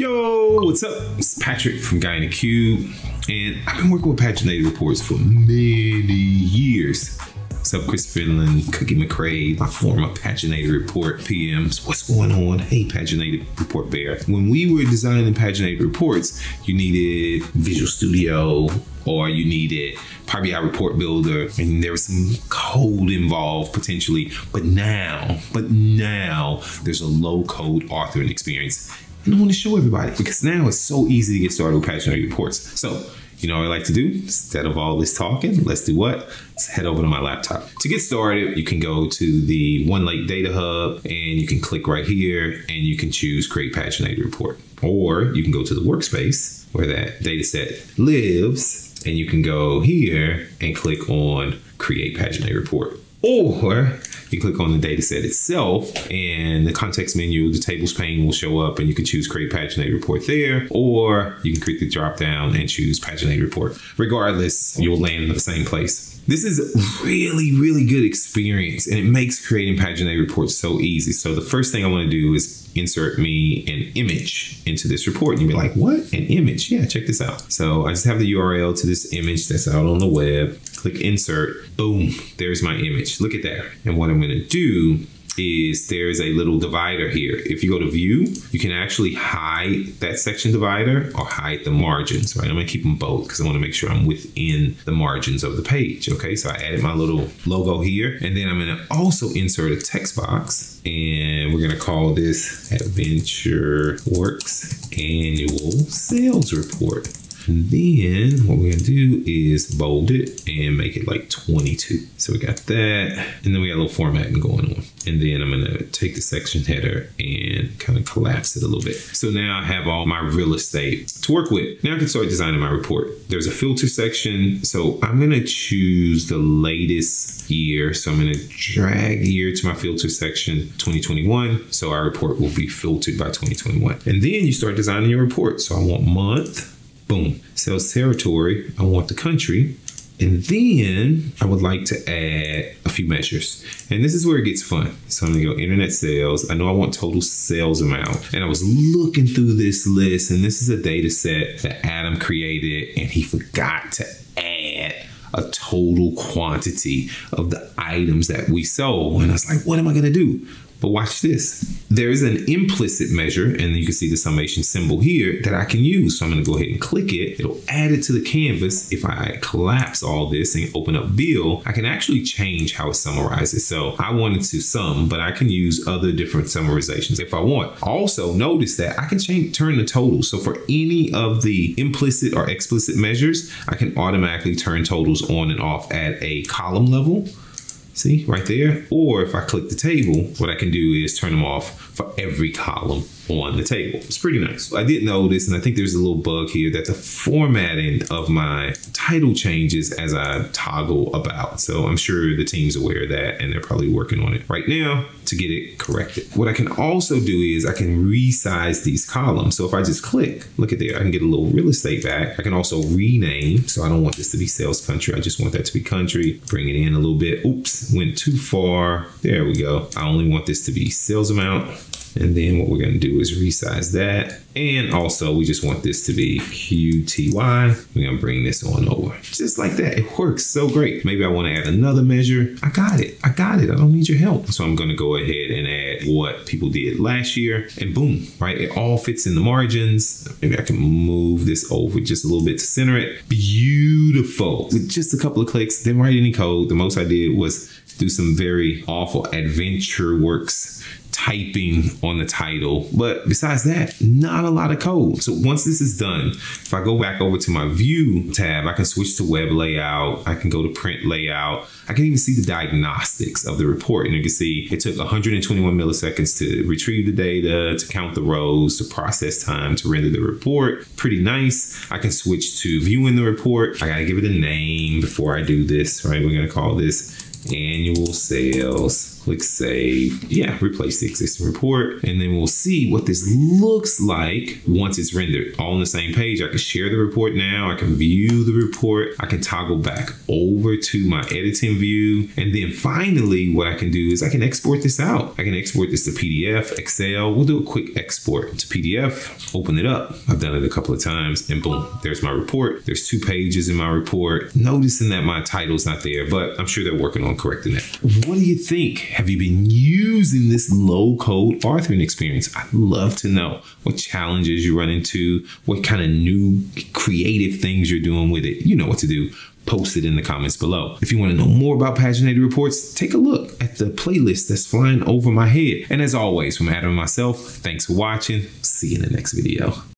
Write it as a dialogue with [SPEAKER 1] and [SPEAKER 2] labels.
[SPEAKER 1] Yo, what's up? It's Patrick from Guy in the Cube, and I've been working with paginated reports for many years. What's up, Chris Finlan, Cookie McCray, my former paginated report PMs. What's going on? Hey, paginated report bear. When we were designing paginated reports, you needed Visual Studio or you needed Power BI Report Builder, and there was some code involved potentially. But now, but now, there's a low code authoring experience and I want to show everybody because now it's so easy to get started with paginated reports. So, you know what I like to do? Instead of all this talking, let's do what? Let's head over to my laptop. To get started, you can go to the OneLake Data Hub and you can click right here and you can choose Create Paginated Report. Or you can go to the workspace where that data set lives and you can go here and click on Create Paginated Report. Or you click on the data set itself and the context menu, the tables pane will show up and you can choose create paginated report there, or you can click the drop down and choose paginated report. Regardless, you'll land in the same place. This is a really, really good experience and it makes creating paginated reports so easy. So the first thing I want to do is insert me an image into this report. And you'll be like, what? An image? Yeah, check this out. So I just have the URL to this image that's out on the web. Click insert. Boom. There's my image. Look at that. And what I'm to do is there's a little divider here. If you go to view, you can actually hide that section divider or hide the margins, right? I'm gonna keep them both because I wanna make sure I'm within the margins of the page, okay? So I added my little logo here and then I'm gonna also insert a text box and we're gonna call this Adventure Works Annual Sales Report. And then what we're gonna do is bold it and make it like 22. So we got that. And then we got a little formatting going on. And then I'm gonna take the section header and kind of collapse it a little bit. So now I have all my real estate to work with. Now I can start designing my report. There's a filter section. So I'm gonna choose the latest year. So I'm gonna drag year to my filter section 2021. So our report will be filtered by 2021. And then you start designing your report. So I want month, Boom. Sales territory. I want the country. And then I would like to add a few measures. And this is where it gets fun. So I'm gonna go internet sales. I know I want total sales amount. And I was looking through this list, and this is a data set that Adam created, and he forgot to add a total quantity of the items that we sold. And I was like, what am I gonna do? But watch this. There is an implicit measure, and you can see the summation symbol here that I can use. So I'm gonna go ahead and click it. It'll add it to the canvas. If I collapse all this and open up Bill, I can actually change how it summarizes. So I wanted to sum, but I can use other different summarizations if I want. Also notice that I can change turn the total. So for any of the implicit or explicit measures, I can automatically turn totals on and off at a column level. See right there? Or if I click the table, what I can do is turn them off for every column on the table. It's pretty nice. I did notice, and I think there's a little bug here that the formatting of my title changes as I toggle about. So I'm sure the team's aware of that and they're probably working on it right now to get it corrected. What I can also do is I can resize these columns. So if I just click, look at there, I can get a little real estate back. I can also rename. So I don't want this to be sales country. I just want that to be country. Bring it in a little bit. Oops, went too far. There we go. I only want this to be sales amount and then what we're going to do is resize that. And also we just want this to be QTY. We're going to bring this on over just like that. It works so great. Maybe I want to add another measure. I got it. I got it. I don't need your help. So I'm going to go ahead and add what people did last year and boom, right? It all fits in the margins. Maybe I can move this over just a little bit to center it. Beautiful. With just a couple of clicks, didn't write any code. The most I did was do some very awful adventure works typing on the title. But besides that, not a lot of code. So once this is done, if I go back over to my view tab, I can switch to web layout. I can go to print layout. I can even see the diagnostics of the report. And you can see it took 121 milliseconds to retrieve the data, to count the rows, to process time, to render the report. Pretty nice. I can switch to viewing the report. I gotta give it a name before I do this, right? We're gonna call this annual sales. Click save. Yeah, replace the existing report. And then we'll see what this looks like once it's rendered. All on the same page. I can share the report now. I can view the report. I can toggle back over to my editing view. And then finally, what I can do is I can export this out. I can export this to PDF, Excel. We'll do a quick export to PDF, open it up. I've done it a couple of times and boom, there's my report. There's two pages in my report. Noticing that my title's not there, but I'm sure they're working on correcting that. What do you think? Have you been using this low code authoring experience? I'd love to know what challenges you run into, what kind of new creative things you're doing with it. You know what to do. Post it in the comments below. If you want to know more about paginated reports, take a look at the playlist that's flying over my head. And as always, from Adam and myself, thanks for watching. See you in the next video.